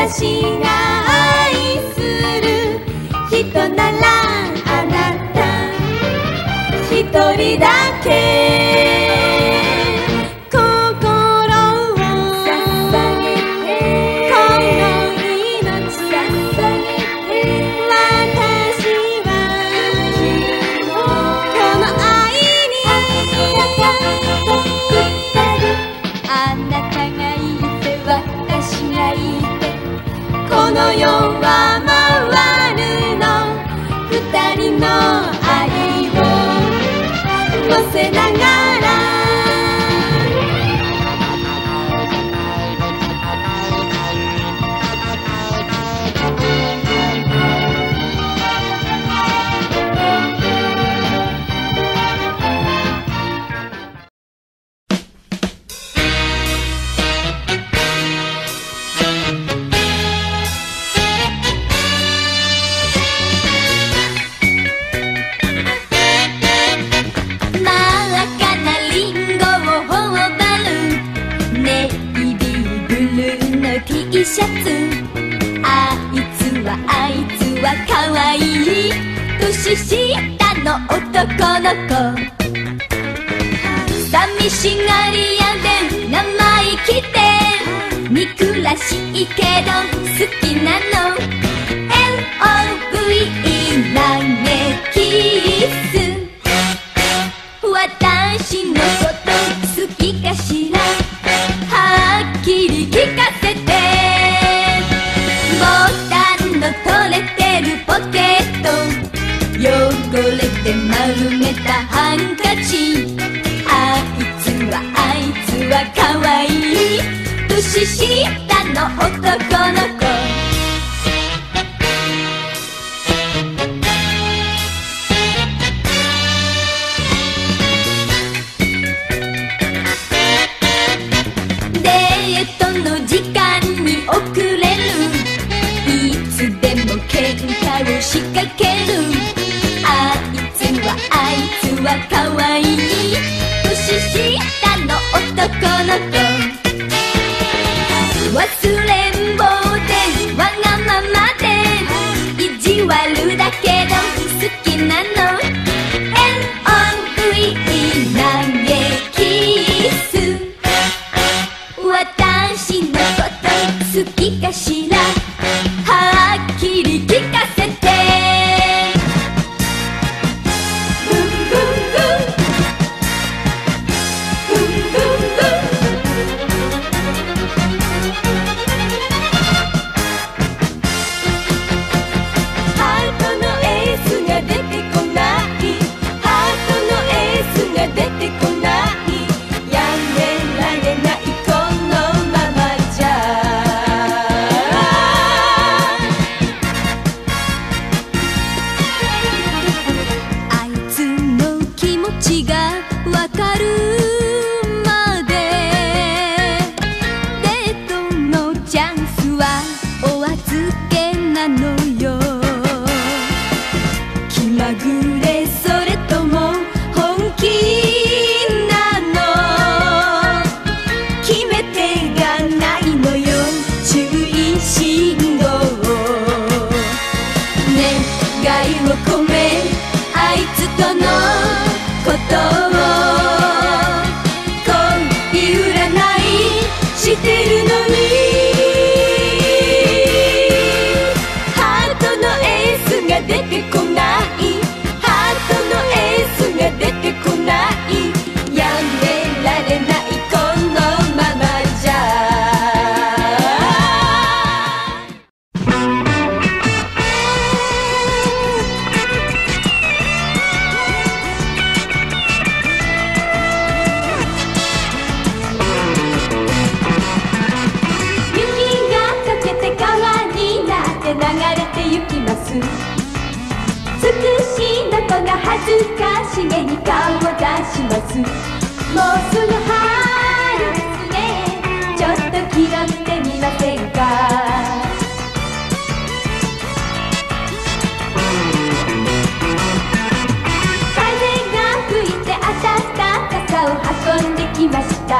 私が愛する人ならあなた。一人だけ。シャツ。あいつはあいつはかわい。い年下の男の子。寂しがり屋で生意気で。憎らしいけど好きなの丸めたハンカチ。あいつはあいつはかわい。い年下の男。違う分かとす尽くしの子が恥ずかしげに顔を出します。もうすぐ春ですね。ちょっと気取ってみませんか？風が吹いて暖かさを運んできました。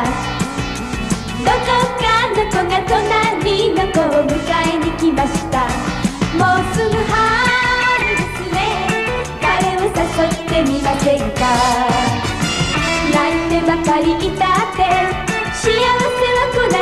せんか泣いてばかりいたって幸せは来ない。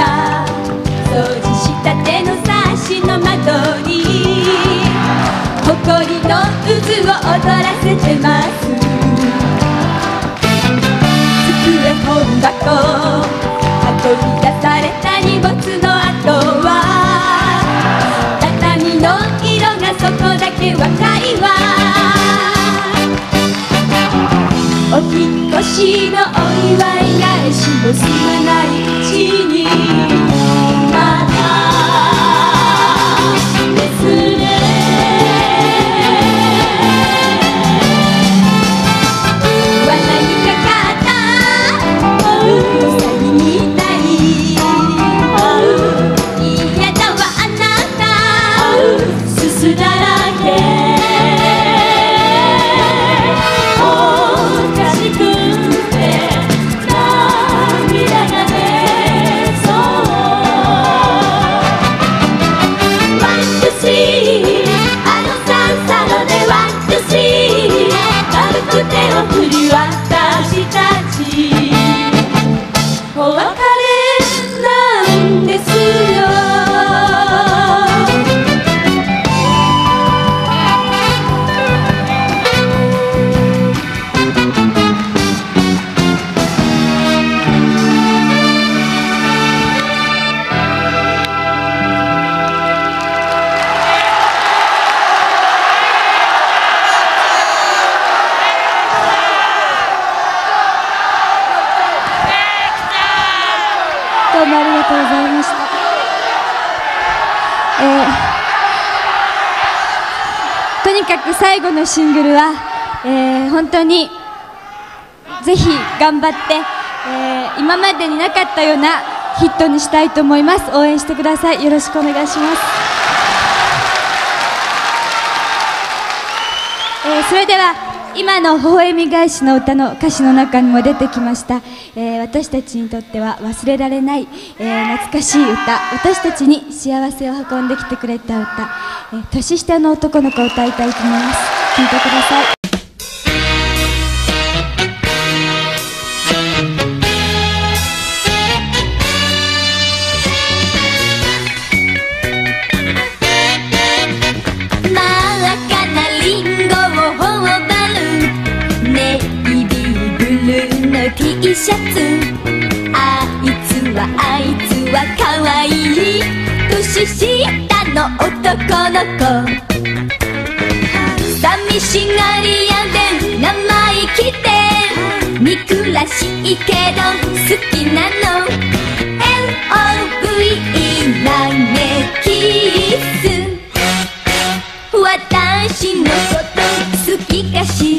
掃除したてのサッシの窓にほこりの渦を踊らせてます。机本箱運び出された荷物の後は畳の色がそこだけ若いわお引越しのお祝い返しもすまない。you 最後のシングルは、えー、本当にぜひ頑張って、えー、今までになかったようなヒットにしたいと思います。応援してください。よろしくお願いします、えー、それでは今の微笑み返しの歌の歌詞の中にも出てきました、えー、私たちにとっては忘れられない、えー、懐かしい歌。私たちに幸せを運んできてくれた歌、えー、年下の男の子を歌いたいと思います。聴いてください。シャツあいつはあいつはかわい。い年下の男の子。寂しがり屋で生意気で憎らしいけど好きなの。LOVE 投げキス。私のこと好きかしら。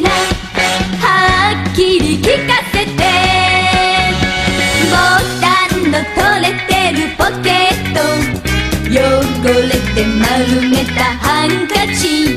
たハン